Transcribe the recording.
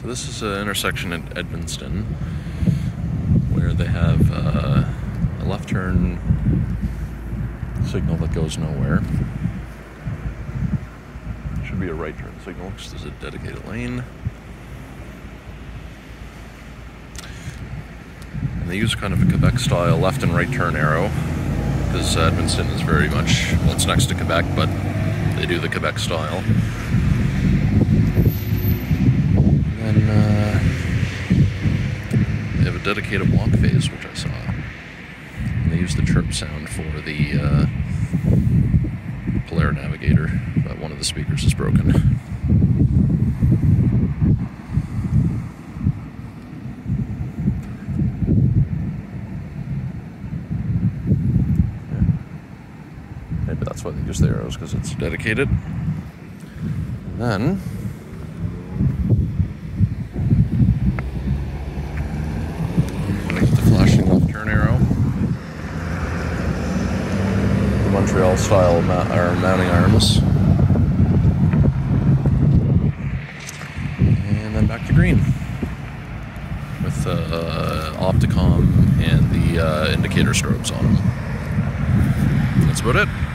So this is an intersection at Edmundston where they have uh, a left turn signal that goes nowhere. Should be a right turn signal because there's a dedicated lane. And they use kind of a Quebec style left and right turn arrow because Edmundston is very much, well, it's next to Quebec, but they do the Quebec style. And uh, they have a dedicated walk phase, which I saw. And they use the chirp sound for the uh, Navigator, but one of the speakers is broken. Maybe that's why they use the arrows because it's dedicated. And then Underneath the flashing left turn arrow. The Montreal style or mounting arms. And then back to green. With uh, Opticom and the uh, indicator strobes on them. That's about it.